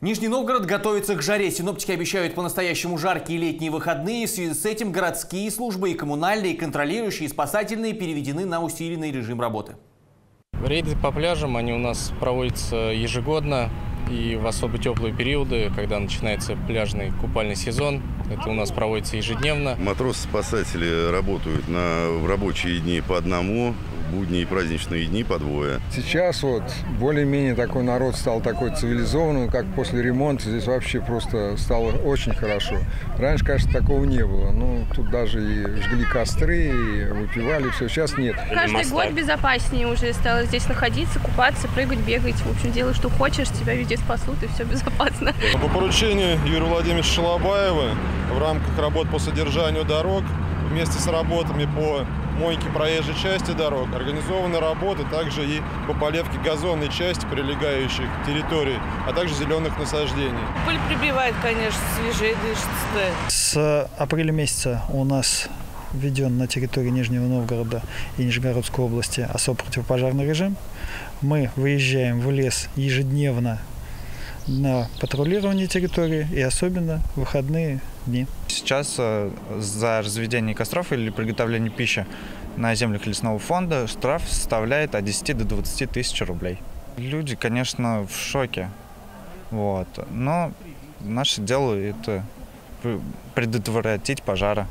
Нижний Новгород готовится к жаре. Синоптики обещают по-настоящему жаркие летние выходные. В связи с этим городские службы и коммунальные, и контролирующие, и спасательные переведены на усиленный режим работы. Рейды по пляжам, они у нас проводятся ежегодно и в особо теплые периоды, когда начинается пляжный купальный сезон. Это у нас проводится ежедневно. Матросы-спасатели работают на, в рабочие дни по одному, будние и праздничные дни по двое. Сейчас вот более-менее такой народ стал такой цивилизованный, как после ремонта. Здесь вообще просто стало очень хорошо. Раньше, кажется, такого не было. Ну, тут даже и жгли костры, и выпивали, все. Сейчас нет. Каждый год безопаснее уже стало здесь находиться, купаться, прыгать, бегать. В общем, делай, что хочешь, тебя везде спасут, и все безопасно. По поручению Юрия Владимировича Шалобаева в рамках работ по содержанию дорог вместе с работами по мойке проезжей части дорог организованы работы также и по поливке газонной части прилегающих территорий, а также зеленых насаждений. Пыль прибивает, конечно, свежее дышится. С апреля месяца у нас введен на территории Нижнего Новгорода и Нижегородской области особо противопожарный режим. Мы выезжаем в лес ежедневно на патрулирование территории и особенно выходные дни. Сейчас э, за разведение костров или приготовление пищи на землях лесного фонда штраф составляет от 10 до 20 тысяч рублей. Люди, конечно, в шоке. Вот. Но наше дело это предотвратить пожары.